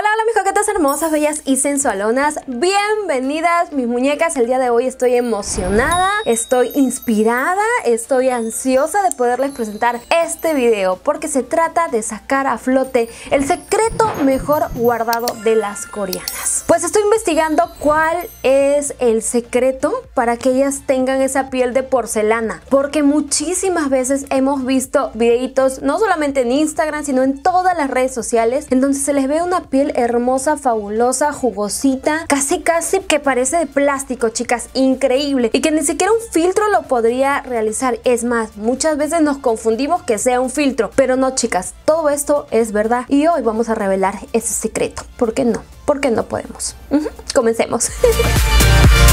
Hola, hola mis hermosas, bellas y sensualonas. Bienvenidas mis muñecas. El día de hoy estoy emocionada, estoy inspirada, estoy ansiosa de poderles presentar este video Porque se trata de sacar a flote el secreto mejor guardado de las coreanas. Pues estoy investigando cuál es el secreto para que ellas tengan esa piel de porcelana Porque muchísimas veces hemos visto videitos, no solamente en Instagram, sino en todas las redes sociales En donde se les ve una piel hermosa, fabulosa, jugosita, casi casi que parece de plástico, chicas, increíble. Y que ni siquiera un filtro lo podría realizar. Es más, muchas veces nos confundimos que sea un filtro, pero no, chicas, todo esto es verdad. Y hoy vamos a revelar ese secreto. ¿Por qué no? Porque no podemos. Comencemos.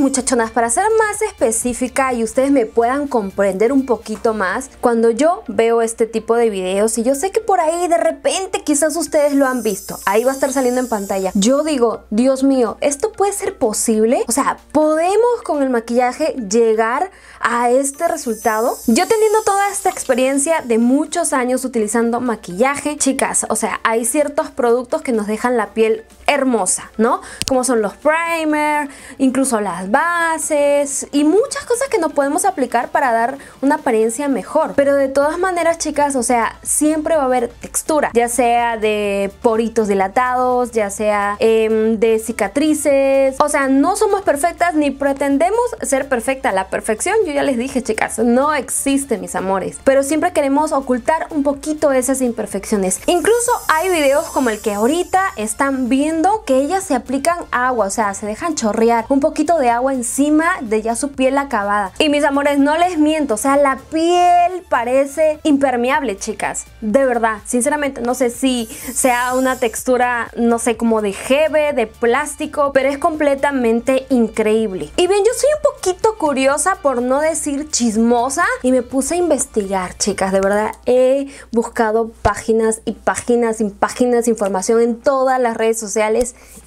muchachonas, para ser más específica y ustedes me puedan comprender un poquito más, cuando yo veo este tipo de videos y yo sé que por ahí de repente quizás ustedes lo han visto, ahí va a estar saliendo en pantalla, yo digo, Dios mío, ¿esto puede ser posible? O sea, ¿podemos con el maquillaje llegar a este resultado? Yo teniendo toda esta experiencia de muchos años utilizando maquillaje, chicas, o sea, hay ciertos productos que nos dejan la piel hermosa, ¿no? Como son los primer, incluso las bases y muchas cosas que no podemos aplicar para dar una apariencia mejor. Pero de todas maneras, chicas, o sea, siempre va a haber textura, ya sea de poritos dilatados, ya sea em, de cicatrices. O sea, no somos perfectas ni pretendemos ser perfecta. La perfección, yo ya les dije, chicas, no existe, mis amores. Pero siempre queremos ocultar un poquito esas imperfecciones. Incluso hay videos como el que ahorita están viendo que ellas se aplican agua, o sea, se dejan chorrear un poquito de agua encima de ya su piel acabada. Y mis amores, no les miento, o sea, la piel parece impermeable, chicas. De verdad, sinceramente, no sé si sea una textura, no sé, como de jeve, de plástico, pero es completamente increíble. Y bien, yo soy un poquito curiosa, por no decir chismosa, y me puse a investigar, chicas. De verdad, he buscado páginas y páginas y páginas de información en todas las redes sociales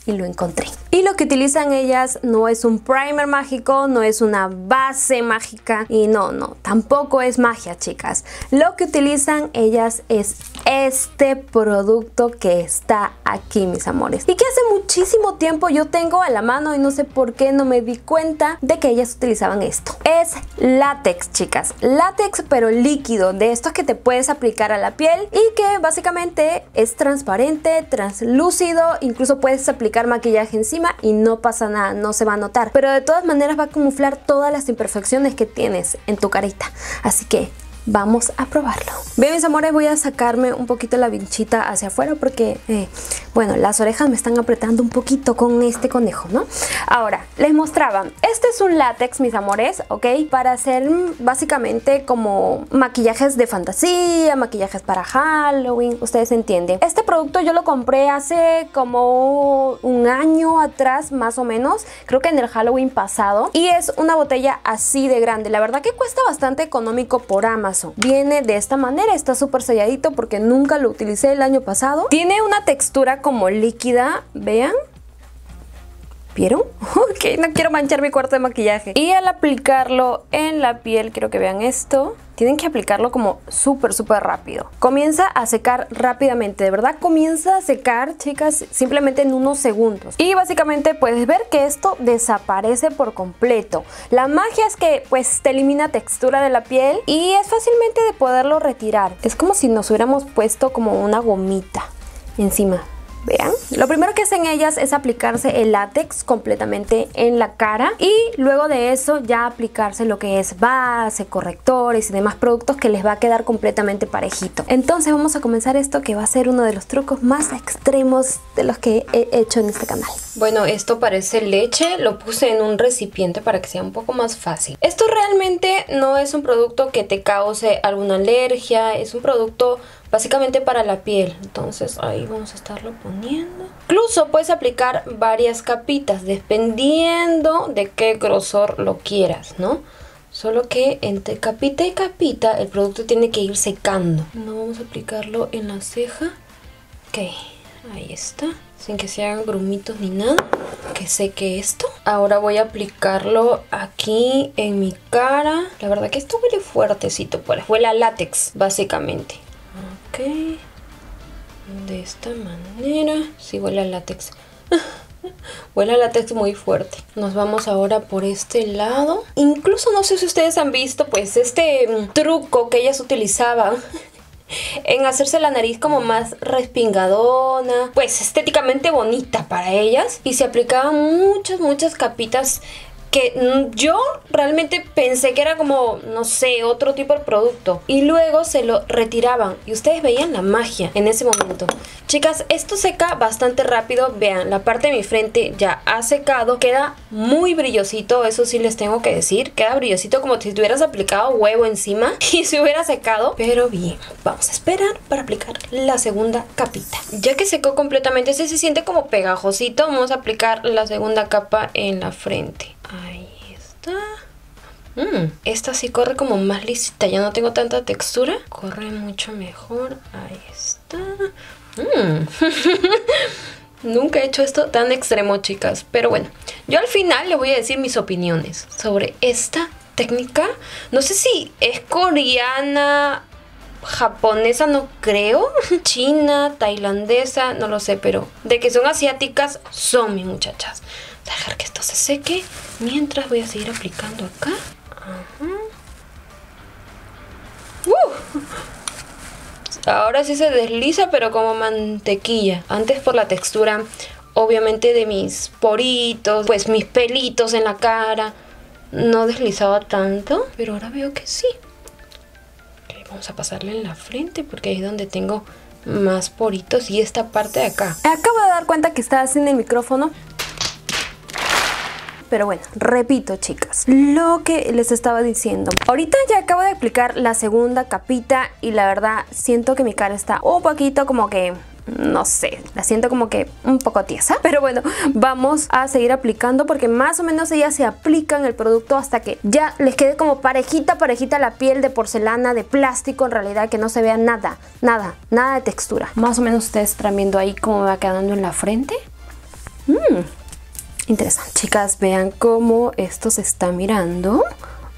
y lo encontré. Y lo que utilizan ellas no es un primer mágico, no es una base mágica y no, no, tampoco es magia, chicas. Lo que utilizan ellas es este producto que está aquí, mis amores. Y que hace muchísimo tiempo yo tengo a la mano y no sé por qué no me di cuenta de que ellas utilizaban esto. Es látex, chicas. Látex pero líquido, de estos que te puedes aplicar a la piel y que básicamente es transparente, translúcido, incluso puedes aplicar maquillaje encima y no pasa nada, no se va a notar. Pero de todas maneras va a camuflar todas las imperfecciones que tienes en tu carita. Así que vamos a probarlo. Bien mis amores, voy a sacarme un poquito la vinchita hacia afuera porque, eh, bueno, las orejas me están apretando un poquito con este conejo, ¿no? Ahora, les mostraba, este es un látex, mis amores, ¿ok? Para hacer básicamente como maquillajes de fantasía, maquillajes para Halloween, ustedes entienden. Este producto yo lo compré hace como un año atrás, más o menos, creo que en el Halloween pasado, y es una botella así de grande. La verdad que cuesta bastante económico por Amazon Viene de esta manera, está súper selladito porque nunca lo utilicé el año pasado. Tiene una textura como líquida, vean. ¿Vieron? ok, no quiero manchar mi cuarto de maquillaje. Y al aplicarlo en la piel, quiero que vean esto tienen que aplicarlo como súper, súper rápido. Comienza a secar rápidamente, de verdad comienza a secar, chicas, simplemente en unos segundos. Y básicamente puedes ver que esto desaparece por completo. La magia es que pues te elimina textura de la piel y es fácilmente de poderlo retirar. Es como si nos hubiéramos puesto como una gomita encima. Vean. Lo primero que hacen ellas es aplicarse el látex completamente en la cara y luego de eso ya aplicarse lo que es base, correctores y demás productos que les va a quedar completamente parejito. Entonces vamos a comenzar esto que va a ser uno de los trucos más extremos de los que he hecho en este canal. Bueno, esto parece leche, lo puse en un recipiente para que sea un poco más fácil. Esto realmente no es un producto que te cause alguna alergia, es un producto básicamente para la piel. Entonces ahí vamos a estarlo poniendo. Incluso puedes aplicar varias capitas dependiendo de qué grosor lo quieras, ¿no? Solo que entre capita y capita el producto tiene que ir secando. No vamos a aplicarlo en la ceja. Ok, ahí está. Sin que se hagan grumitos ni nada. Que seque esto. Ahora voy a aplicarlo aquí en mi cara. La verdad que esto huele fuertecito, pues huele a látex, básicamente. De esta manera. Sí, huele a látex. Huele a látex muy fuerte. Nos vamos ahora por este lado. Incluso no sé si ustedes han visto pues este mm, truco que ellas utilizaban en hacerse la nariz como más respingadona, pues estéticamente bonita para ellas y se aplicaban muchas, muchas capitas que mm, yo realmente pensé que era como, no sé, otro tipo de producto. Y luego se lo retiraban y ustedes veían la magia en ese momento. Chicas, esto seca bastante rápido. Vean, la parte de mi frente ya ha secado. Queda muy brillosito, eso sí les tengo que decir. Queda brillosito como si tuvieras aplicado huevo encima y se hubiera secado. Pero bien, vamos a esperar para aplicar la segunda capita. Ya que secó completamente, ese se siente como pegajosito. Vamos a aplicar la segunda capa en la frente. Está. Mm, esta sí corre como más lisita, ya no tengo tanta textura. Corre mucho mejor. Ahí está. Mm. Nunca he hecho esto tan extremo, chicas. Pero bueno, yo al final le voy a decir mis opiniones sobre esta técnica. No sé si es coreana, japonesa, no creo. China, tailandesa, no lo sé, pero de que son asiáticas, son mis muchachas dejar que esto se seque mientras voy a seguir aplicando acá. Uh. Ahora sí se desliza, pero como mantequilla. Antes por la textura, obviamente, de mis poritos, pues mis pelitos en la cara, no deslizaba tanto. Pero ahora veo que sí. vamos a pasarle en la frente porque ahí es donde tengo más poritos y esta parte de acá. Acabo de dar cuenta que estaba sin el micrófono, pero bueno, repito chicas, lo que les estaba diciendo. Ahorita ya acabo de aplicar la segunda capita y la verdad siento que mi cara está un poquito como que no sé, la siento como que un poco tiesa. Pero bueno, vamos a seguir aplicando porque más o menos ellas se aplican el producto hasta que ya les quede como parejita, parejita la piel de porcelana, de plástico en realidad, que no se vea nada, nada, nada de textura. Más o menos ustedes están viendo ahí cómo me va quedando en la frente. Mmm, interesante. Chicas, vean cómo esto se está mirando.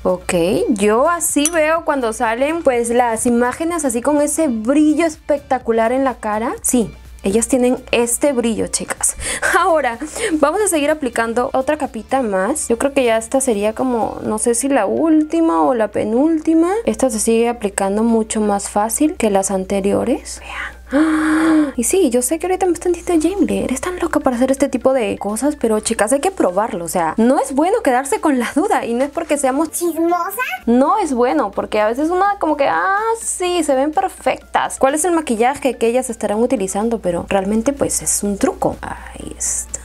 Ok, yo así veo cuando salen pues las imágenes así con ese brillo espectacular en la cara. Sí, ellas tienen este brillo, chicas. Ahora, vamos a seguir aplicando otra capita más. Yo creo que ya esta sería como, no sé si la última o la penúltima. Esta se sigue aplicando mucho más fácil que las anteriores. Vean. Y sí, yo sé que ahorita me están diciendo, Jamie, eres tan loca para hacer este tipo de cosas, pero chicas, hay que probarlo. O sea, no es bueno quedarse con la duda y no es porque seamos chismosas. No es bueno, porque a veces uno como que, ah, sí, se ven perfectas. ¿Cuál es el maquillaje que ellas estarán utilizando? Pero realmente, pues es un truco. Ahí está.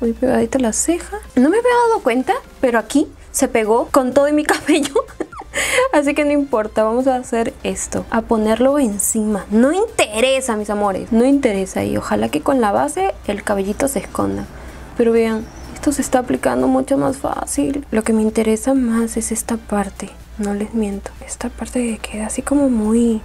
Muy pegadita la ceja. No me había dado cuenta, pero aquí se pegó con todo mi cabello. Así que no importa, vamos a hacer esto, a ponerlo encima. No interesa, mis amores, no interesa. Y ojalá que con la base el cabellito se esconda. Pero vean, esto se está aplicando mucho más fácil. Lo que me interesa más es esta parte, no les miento. Esta parte que queda así como muy,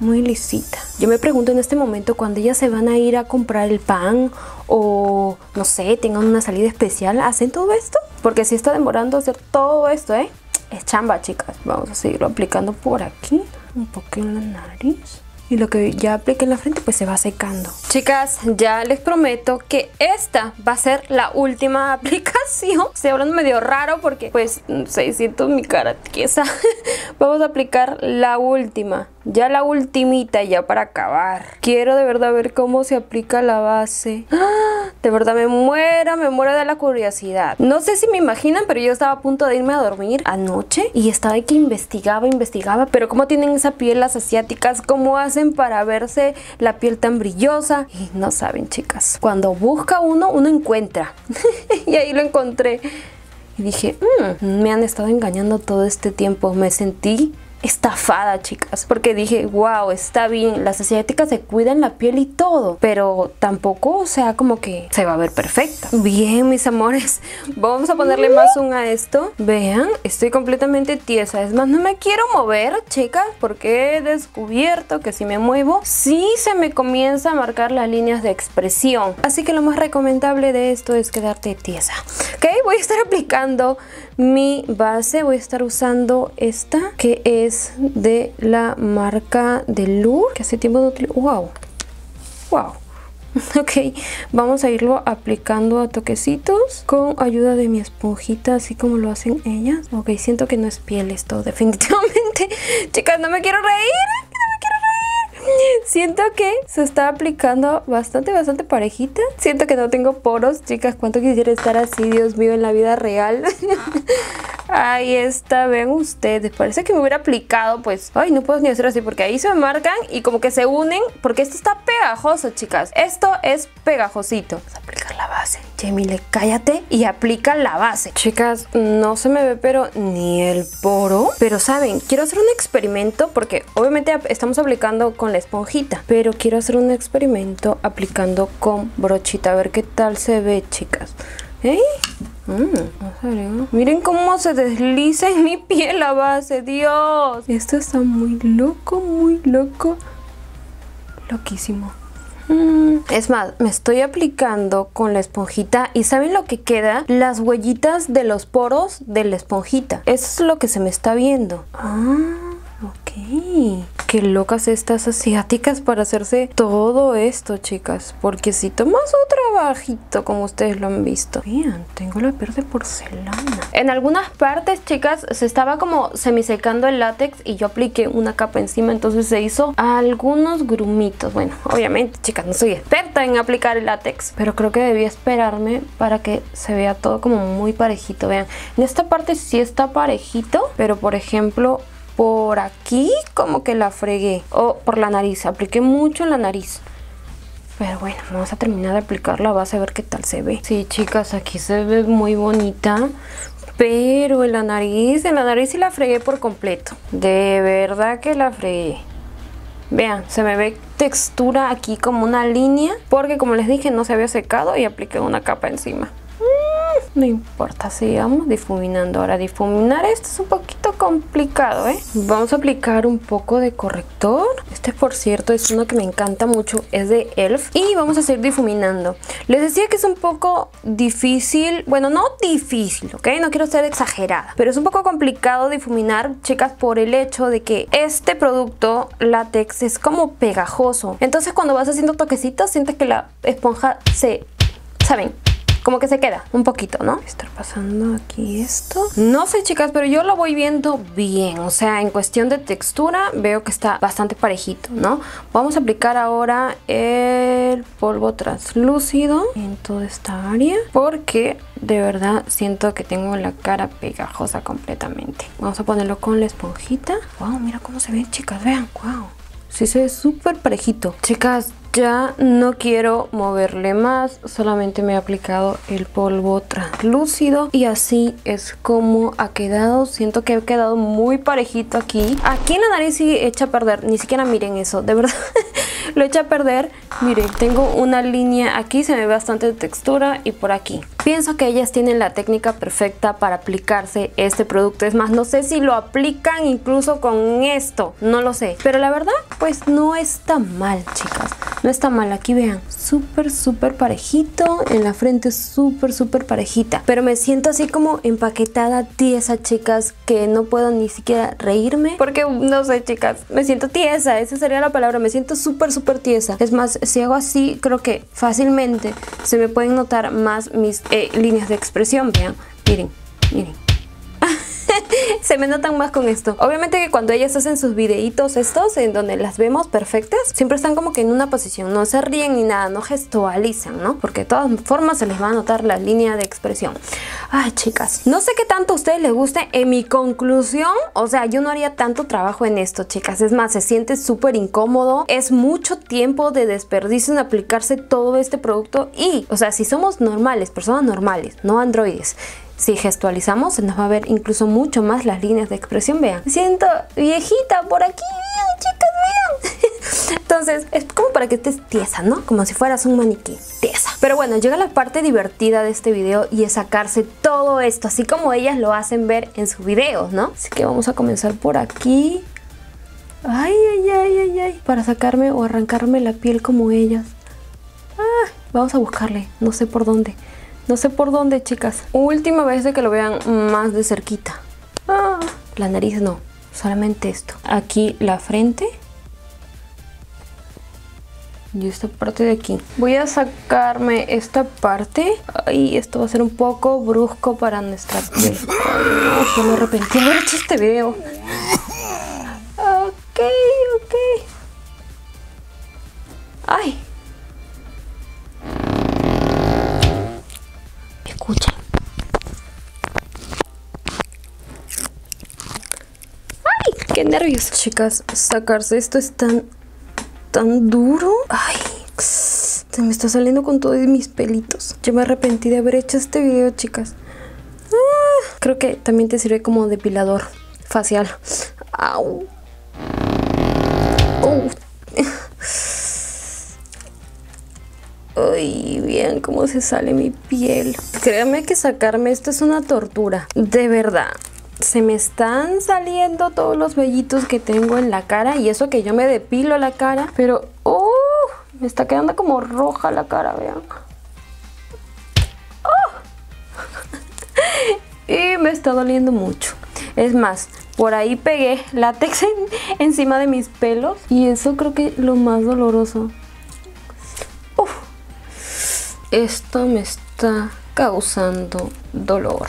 muy lisita. Yo me pregunto en este momento cuando ellas se van a ir a comprar el pan o no sé, tengan una salida especial, ¿hacen todo esto? Porque si está demorando hacer todo esto, ¿eh? Es chamba, chicas. Vamos a seguirlo aplicando por aquí, un poco en la nariz. Y lo que ya apliqué en la frente pues se va secando. Chicas, ya les prometo que esta va a ser la última aplicación. Estoy hablando medio raro porque pues se siento mi cara tiesa. Vamos a aplicar la última. Ya la ultimita ya para acabar. Quiero de verdad ver cómo se aplica la base. ¡Ah! De verdad me muero, me muero de la curiosidad. No sé si me imaginan, pero yo estaba a punto de irme a dormir anoche y estaba ahí que investigaba, investigaba. Pero cómo tienen esa piel las asiáticas, cómo hacen para verse la piel tan brillosa. Y no saben, chicas. Cuando busca uno, uno encuentra. y ahí lo encontré. Y dije, mm, me han estado engañando todo este tiempo. Me sentí estafada, chicas, porque dije, wow, está bien, las asiáticas se cuidan la piel y todo, pero tampoco, o sea, como que se va a ver perfecta. Bien, mis amores, vamos a ponerle más un a esto. Vean, estoy completamente tiesa, es más, no me quiero mover, chicas, porque he descubierto que si me muevo, sí se me comienza a marcar las líneas de expresión. Así que lo más recomendable de esto es quedarte tiesa. Ok, voy a estar aplicando mi base, voy a estar usando esta, que es de la marca de Lure, que hace tiempo no utilizo. ¡Wow! ¡Wow! Ok, vamos a irlo aplicando a toquecitos con ayuda de mi esponjita, así como lo hacen ellas. Ok, siento que no es piel esto, definitivamente. Chicas, no me quiero reír. Siento que se está aplicando bastante, bastante parejita. Siento que no tengo poros, chicas. ¿Cuánto quisiera estar así, Dios mío, en la vida real? Ahí está, ven ustedes. Parece que me hubiera aplicado, pues. Ay, no puedo ni hacer así porque ahí se marcan y como que se unen. Porque esto está pegajoso, chicas. Esto es pegajosito. Vamos a aplicar la base. Jamie, cállate y aplica la base. Chicas, no se me ve, pero ni el poro. Pero saben, quiero hacer un experimento porque obviamente estamos aplicando con la esponjita. Pero quiero hacer un experimento aplicando con brochita. A ver qué tal se ve, chicas. ¿Eh? Mm, Miren cómo se desliza en mi piel la base, Dios. Esto está muy loco, muy loco. Loquísimo. Mm. Es más, me estoy aplicando con la esponjita y ¿saben lo que queda? Las huellitas de los poros de la esponjita. Eso es lo que se me está viendo. Ah. Qué locas estas asiáticas para hacerse todo esto, chicas. Porque si tomas un trabajito, como ustedes lo han visto. Vean, tengo la piel de porcelana. En algunas partes, chicas, se estaba como semisecando el látex y yo apliqué una capa encima. Entonces se hizo algunos grumitos. Bueno, obviamente, chicas, no soy experta en aplicar el látex. Pero creo que debía esperarme para que se vea todo como muy parejito. Vean, en esta parte sí está parejito. Pero, por ejemplo por aquí como que la fregué. O por la nariz, apliqué mucho en la nariz. Pero bueno, vamos a terminar de aplicar la base a ver qué tal se ve. Sí, chicas, aquí se ve muy bonita. Pero en la nariz, en la nariz sí la fregué por completo. De verdad que la fregué. Vean, se me ve textura aquí como una línea. Porque como les dije, no se había secado y apliqué una capa encima. No importa, sigamos difuminando. Ahora difuminar esto es un poquito complicado, ¿eh? Vamos a aplicar un poco de corrector. Este, por cierto, es uno que me encanta mucho. Es de ELF. Y vamos a seguir difuminando. Les decía que es un poco difícil. Bueno, no difícil, ¿ok? No quiero ser exagerada. Pero es un poco complicado difuminar, chicas, por el hecho de que este producto látex es como pegajoso. Entonces, cuando vas haciendo toquecitos, sientes que la esponja se... ¿Saben? Como que se queda un poquito, ¿no? Estar pasando aquí esto. No sé, chicas, pero yo lo voy viendo bien. O sea, en cuestión de textura veo que está bastante parejito, ¿no? Vamos a aplicar ahora el polvo translúcido en toda esta área porque de verdad siento que tengo la cara pegajosa completamente. Vamos a ponerlo con la esponjita. Wow, mira cómo se ve, chicas, vean. Wow. Sí se ve súper parejito. Chicas, ya no quiero moverle más, solamente me he aplicado el polvo translúcido y así es como ha quedado. Siento que ha quedado muy parejito aquí. Aquí en la nariz sí echa a perder, ni siquiera miren eso, de verdad. lo echa a perder. Miren, tengo una línea aquí, se me ve bastante textura y por aquí. Pienso que ellas tienen la técnica perfecta para aplicarse este producto. Es más, no sé si lo aplican incluso con esto, no lo sé. Pero la verdad, pues no está mal, chicas. No está mal, aquí vean, súper, súper parejito. En la frente súper, súper parejita. Pero me siento así como empaquetada, tiesa, chicas, que no puedo ni siquiera reírme. Porque, no sé, chicas, me siento tiesa, esa sería la palabra. Me siento súper, súper tiesa. Es más, si hago así, creo que fácilmente se me pueden notar más mis eh, líneas de expresión. Vean, miren, miren se me notan más con esto. Obviamente que cuando ellas hacen sus videitos estos, en donde las vemos perfectas, siempre están como que en una posición, no se ríen ni nada, no gestualizan, ¿no? Porque de todas formas se les va a notar la línea de expresión. Ay, chicas, no sé qué tanto a ustedes les guste. En mi conclusión, o sea, yo no haría tanto trabajo en esto, chicas. Es más, se siente súper incómodo. Es mucho tiempo de desperdicio en aplicarse todo este producto y, o sea, si somos normales, personas normales, no androides, si gestualizamos se nos va a ver incluso mucho más las líneas de expresión. Vean, me siento viejita por aquí, vean chicas, vean. Entonces es como para que estés tiesa, ¿no? Como si fueras un maniquí, tiesa. Pero bueno, llega la parte divertida de este video y es sacarse todo esto, así como ellas lo hacen ver en sus videos, ¿no? Así que vamos a comenzar por aquí. Ay, ay, ay, ay, ay. Para sacarme o arrancarme la piel como ellas. Ah, vamos a buscarle, no sé por dónde. No sé por dónde, chicas. Última vez de que lo vean más de cerquita. Ah, la nariz no, solamente esto. Aquí la frente. Y esta parte de aquí. Voy a sacarme esta parte. Ay, esto va a ser un poco brusco para nuestra piel. Ay, no, me arrepentí hecho este video. Ok, ok. Ay, ¡Qué nervios! Chicas, sacarse esto es tan... tan duro. ¡Ay! Se me está saliendo con todos mis pelitos. Yo me arrepentí de haber hecho este video, chicas. Ah, creo que también te sirve como depilador facial. ¡Au! ¡Oh! Ay, bien cómo se sale mi piel. Créanme que sacarme esto es una tortura. De verdad. Se me están saliendo todos los vellitos que tengo en la cara. Y eso que yo me depilo la cara. Pero, ¡oh! Me está quedando como roja la cara, vean. ¡Oh! y me está doliendo mucho. Es más, por ahí pegué látex encima de mis pelos. Y eso creo que lo más doloroso esto me está causando dolor.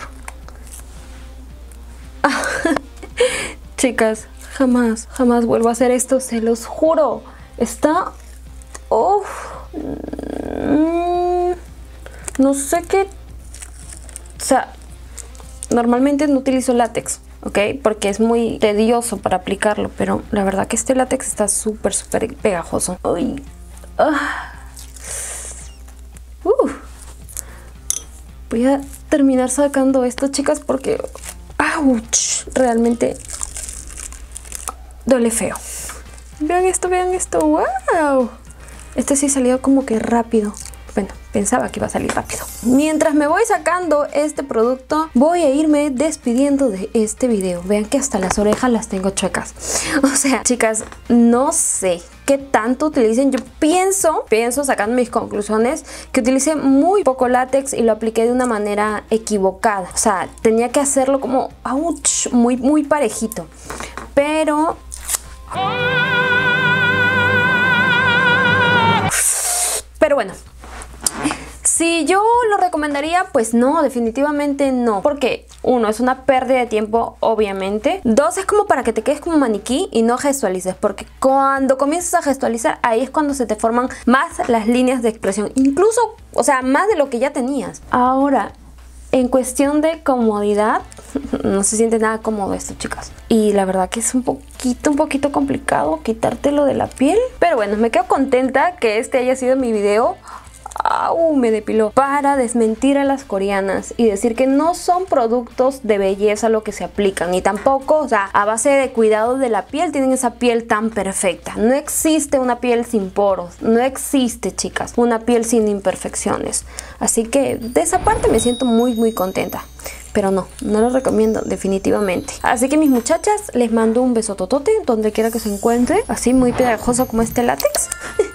Chicas, jamás, jamás vuelvo a hacer esto, se los juro. Está... Uf, mm, no sé qué... O sea, normalmente no utilizo látex, ¿ok? Porque es muy tedioso para aplicarlo, pero la verdad que este látex está súper, súper pegajoso. Ay, ah. Voy a terminar sacando esto, chicas, porque... Realmente duele feo. Vean esto, vean esto. ¡Wow! Este sí salió como que rápido. Pensaba que iba a salir rápido. Mientras me voy sacando este producto, voy a irme despidiendo de este video. Vean que hasta las orejas las tengo chuecas. O sea, chicas, no sé qué tanto utilicen. Yo pienso, pienso sacando mis conclusiones, que utilicé muy poco látex y lo apliqué de una manera equivocada. O sea, tenía que hacerlo como, muy, muy parejito. Pero... Pero bueno, si yo lo recomendaría, pues no, definitivamente no. Porque uno, es una pérdida de tiempo, obviamente. Dos, es como para que te quedes como maniquí y no gestualices. Porque cuando comienzas a gestualizar, ahí es cuando se te forman más las líneas de expresión. Incluso, o sea, más de lo que ya tenías. Ahora, en cuestión de comodidad, no se siente nada cómodo esto, chicas. Y la verdad que es un poquito, un poquito complicado quitártelo de la piel. Pero bueno, me quedo contenta que este haya sido mi video ¡Au! Me depiló. Para desmentir a las coreanas y decir que no son productos de belleza lo que se aplican. Y tampoco, o sea, a base de cuidado de la piel tienen esa piel tan perfecta. No existe una piel sin poros. No existe, chicas, una piel sin imperfecciones. Así que de esa parte me siento muy, muy contenta pero no, no lo recomiendo definitivamente. Así que mis muchachas, les mando un beso totote donde quiera que se encuentre, así muy pegajoso como este látex.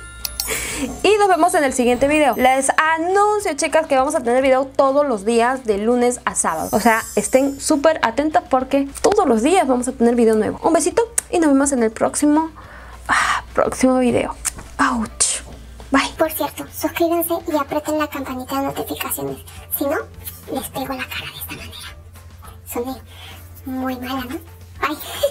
Y nos vemos en el siguiente video. Les anuncio, chicas, que vamos a tener video todos los días de lunes a sábado. O sea, estén súper atentas porque todos los días vamos a tener video nuevo. Un besito y nos vemos en el próximo, ah, próximo video. Ouch. Bye. Por cierto, suscríbanse y aprieten la campanita de notificaciones. Si no, les pego la cara de esta manera. Soné muy mala, ¿no? Bye.